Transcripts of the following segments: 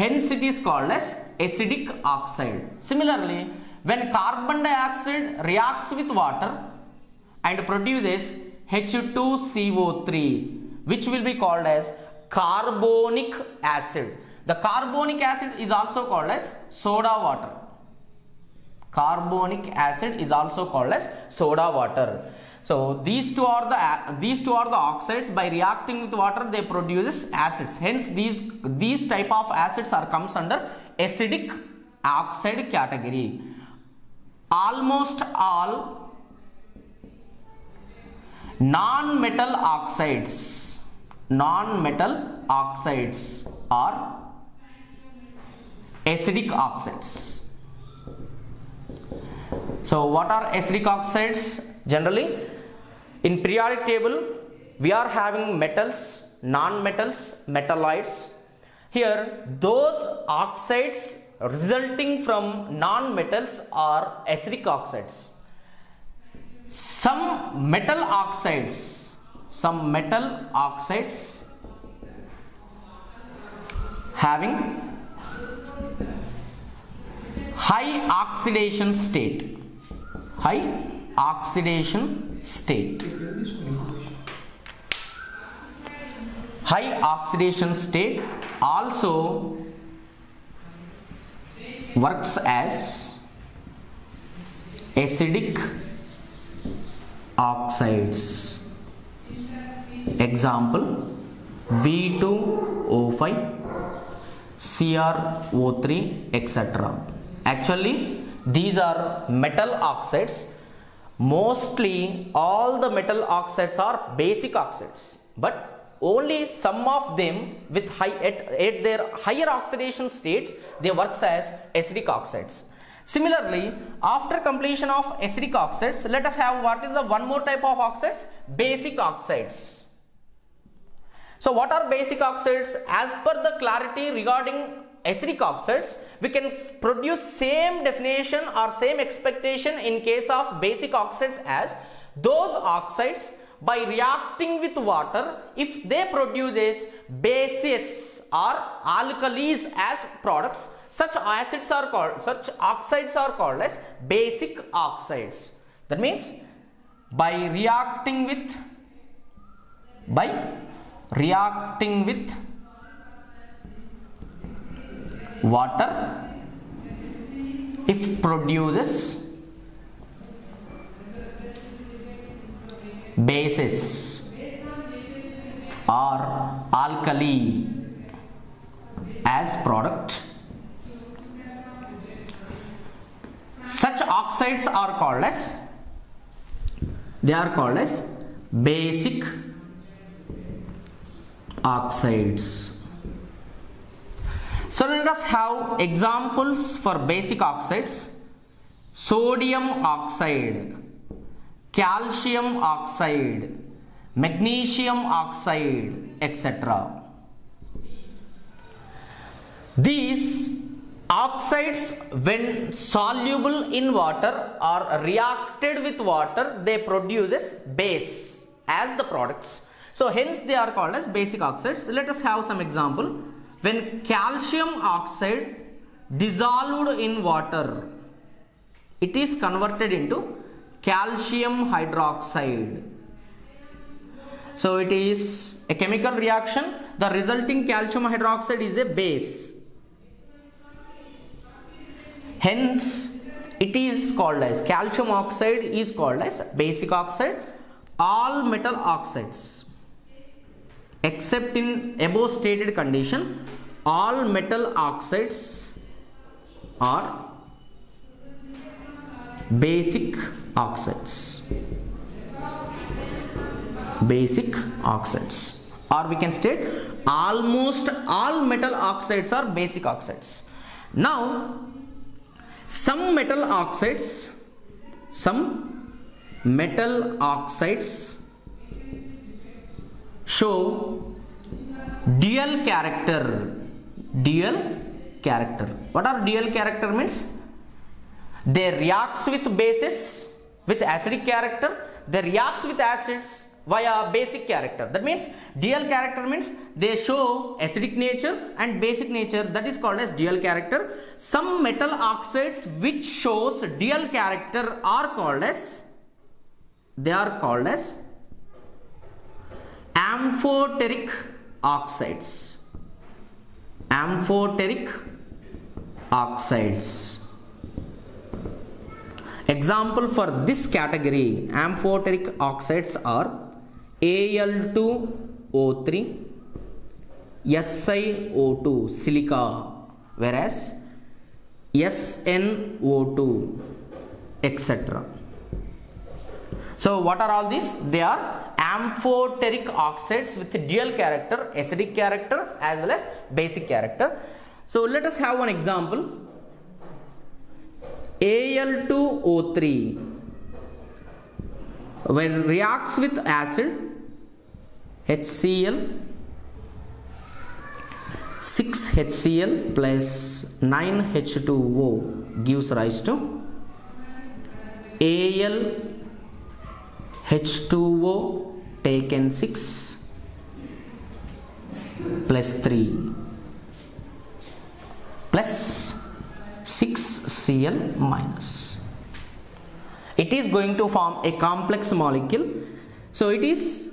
hence it is called as acidic oxide. Similarly when carbon dioxide reacts with water and produces H2CO3 which will be called as carbonic acid. The carbonic acid is also called as soda water. Carbonic acid is also called as soda water so these two are the these two are the oxides. By reacting with water they produces acids. Hence these these type of acids are comes under acidic oxide category. Almost all non-metal oxides non-metal oxides are acidic oxides. So what are acidic oxides? Generally in periodic table we are having metals non-metals metalloids. Here those oxides resulting from non-metals are acidic oxides. Some metal oxides some metal oxides having high oxidation state. High oxidation state. High oxidation state also works as acidic oxides. Example V2O5 CrO3 etc actually these are metal oxides mostly all the metal oxides are basic oxides but only some of them with high at, at their higher oxidation states they works as acidic oxides. Similarly after completion of acidic oxides let us have what is the one more type of oxides? Basic oxides. So what are basic oxides? As per the clarity regarding acidic oxides we can produce same definition or same expectation in case of basic oxides as those oxides by reacting with water if they produces bases or alkalis as products. Such acids are called such oxides are called as basic oxides. That means by reacting with by reacting with water. If produces bases or alkali as product such oxides are called as they are called as basic oxides so let us have examples for basic oxides. Sodium oxide calcium oxide magnesium oxide etc these oxides when soluble in water or reacted with water they produces base as the products. So hence they are called as basic oxides. Let us have some example when calcium oxide dissolved in water it is converted into calcium hydroxide. So it is a chemical reaction. The resulting calcium hydroxide is a base. Hence it is called as calcium oxide is called as basic oxide. All metal oxides except in above stated condition all metal oxides are basic oxides. Basic oxides. Or we can state almost all metal oxides are basic oxides. Now some metal oxides some metal oxides show dual character dual character what are dual character means they reacts with bases with acidic character they reacts with acids via basic character. That means dual character means they show acidic nature and basic nature that is called as dual character. Some metal oxides which shows dual character are called as they are called as amphoteric oxides. Amphoteric oxides. Example for this category amphoteric oxides are Al2O3, SiO2 silica whereas SnO2 etc. So what are all these? They are amphoteric oxides with dual character, acidic character as well as basic character. So let us have one example. Al2O3 when reacts with acid HCl 6HCl plus 9H2O gives rise to Al H2O taken 6 plus 3 plus 6Cl minus. It is going to form a complex molecule. So it is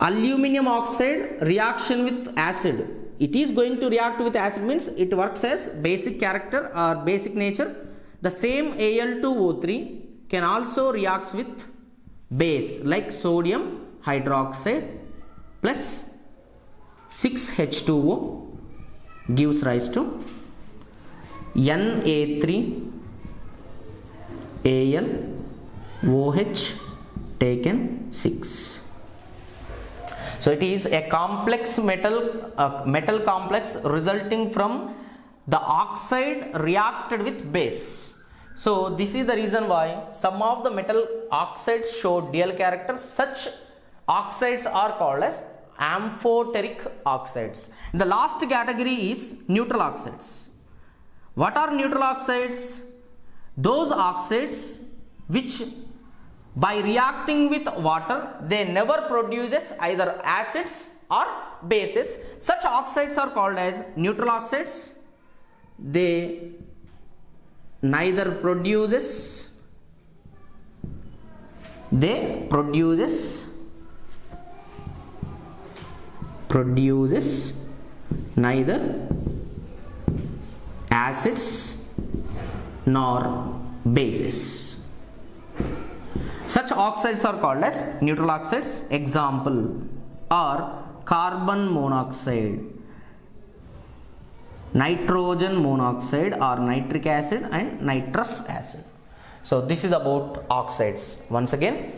aluminum oxide reaction with acid. It is going to react with acid means it works as basic character or basic nature. The same Al2O3 can also reacts with base like sodium hydroxide plus 6H2O gives rise to Na3 Al OH taken 6 so it is a complex metal uh, metal complex resulting from the oxide reacted with base so this is the reason why some of the metal oxides show dual character. Such oxides are called as amphoteric oxides. The last category is neutral oxides. What are neutral oxides? Those oxides which by reacting with water they never produces either acids or bases. Such oxides are called as neutral oxides. They neither produces they produces produces neither acids nor bases. Such oxides are called as neutral oxides. Example are carbon monoxide nitrogen monoxide or nitric acid and nitrous acid. So this is about oxides. Once again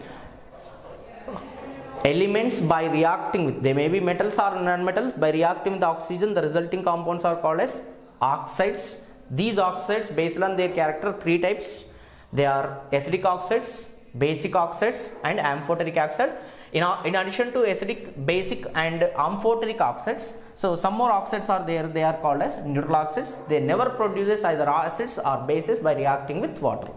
elements by reacting with they may be metals or non-metals by reacting with oxygen the resulting compounds are called as oxides. These oxides based on their character three types. They are acidic oxides basic oxides and amphoteric oxide in, in addition to acidic basic and amphoteric oxides so some more oxides are there they are called as neutral oxides they never produces either acids or bases by reacting with water